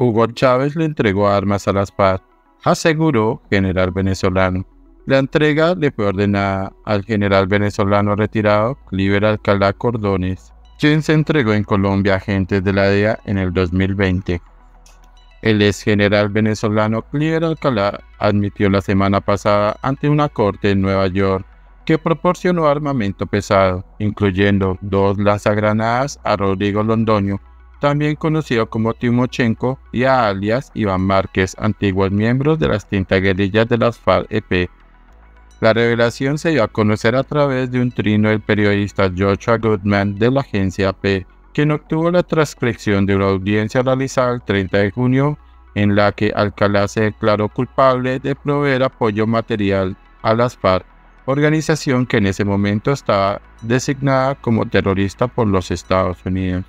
Hugo Chávez le entregó armas a las FARC, aseguró general venezolano. La entrega le fue ordenada al general venezolano retirado Cliver Alcalá Cordones, quien se entregó en Colombia a agentes de la DEA en el 2020. El ex general venezolano Cliver Alcalá admitió la semana pasada ante una corte en Nueva York que proporcionó armamento pesado, incluyendo dos lanzagranadas a Rodrigo Londoño, también conocido como Timochenko, y a alias Iván Márquez, antiguos miembros de las tintas guerrillas de las FARC-EP. La revelación se dio a conocer a través de un trino del periodista Joshua Goodman de la agencia AP, quien obtuvo la transcripción de una audiencia realizada el 30 de junio en la que Alcalá se declaró culpable de proveer apoyo material a las FARC, organización que en ese momento estaba designada como terrorista por los Estados Unidos.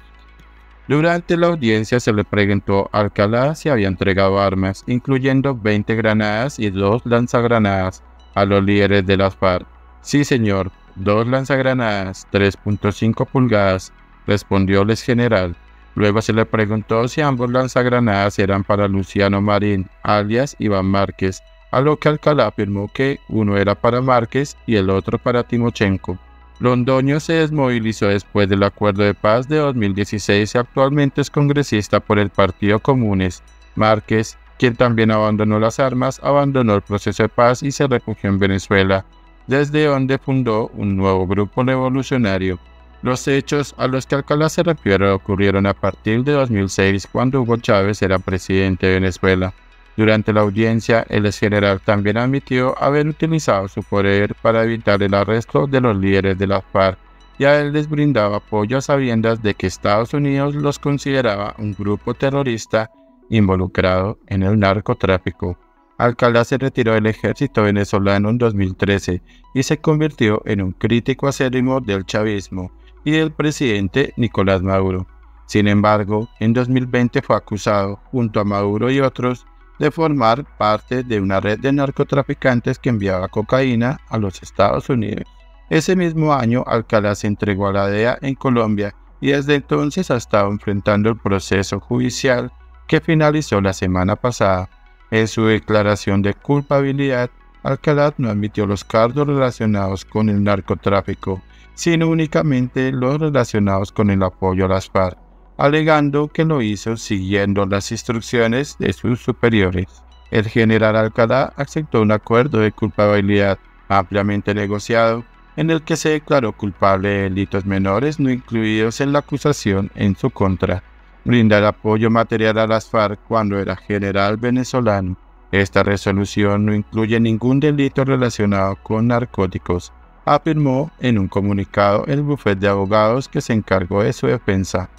Durante la audiencia se le preguntó a Alcalá si había entregado armas, incluyendo 20 granadas y dos lanzagranadas a los líderes de las FARC. Sí, señor, dos lanzagranadas, 3.5 pulgadas, respondió el general. Luego se le preguntó si ambos lanzagranadas eran para Luciano Marín, alias Iván Márquez, a lo que Alcalá afirmó que uno era para Márquez y el otro para Timochenko. Londoño se desmovilizó después del acuerdo de paz de 2016 y actualmente es congresista por el Partido Comunes. Márquez, quien también abandonó las armas, abandonó el proceso de paz y se refugió en Venezuela, desde donde fundó un nuevo grupo revolucionario. Los hechos a los que Alcalá se refiere ocurrieron a partir de 2006 cuando Hugo Chávez era presidente de Venezuela. Durante la audiencia, el general también admitió haber utilizado su poder para evitar el arresto de los líderes de la FARC y a él les brindaba apoyo a sabiendas de que Estados Unidos los consideraba un grupo terrorista involucrado en el narcotráfico. Alcalá se retiró del ejército venezolano en 2013 y se convirtió en un crítico acérrimo del chavismo y del presidente Nicolás Maduro. Sin embargo, en 2020 fue acusado, junto a Maduro y otros, de formar parte de una red de narcotraficantes que enviaba cocaína a los Estados Unidos. Ese mismo año, Alcalá se entregó a la DEA en Colombia y desde entonces ha estado enfrentando el proceso judicial que finalizó la semana pasada. En su declaración de culpabilidad, Alcalá no admitió los cargos relacionados con el narcotráfico, sino únicamente los relacionados con el apoyo a las FARC, alegando que lo hizo siguiendo las instrucciones de sus superiores. El general Alcalá aceptó un acuerdo de culpabilidad ampliamente negociado en el que se declaró culpable de delitos menores no incluidos en la acusación en su contra. Brindar apoyo material a las FARC cuando era general venezolano. Esta resolución no incluye ningún delito relacionado con narcóticos, afirmó en un comunicado el bufete de abogados que se encargó de su defensa.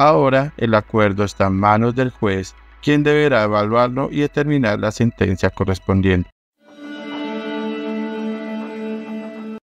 Ahora el acuerdo está en manos del juez, quien deberá evaluarlo y determinar la sentencia correspondiente.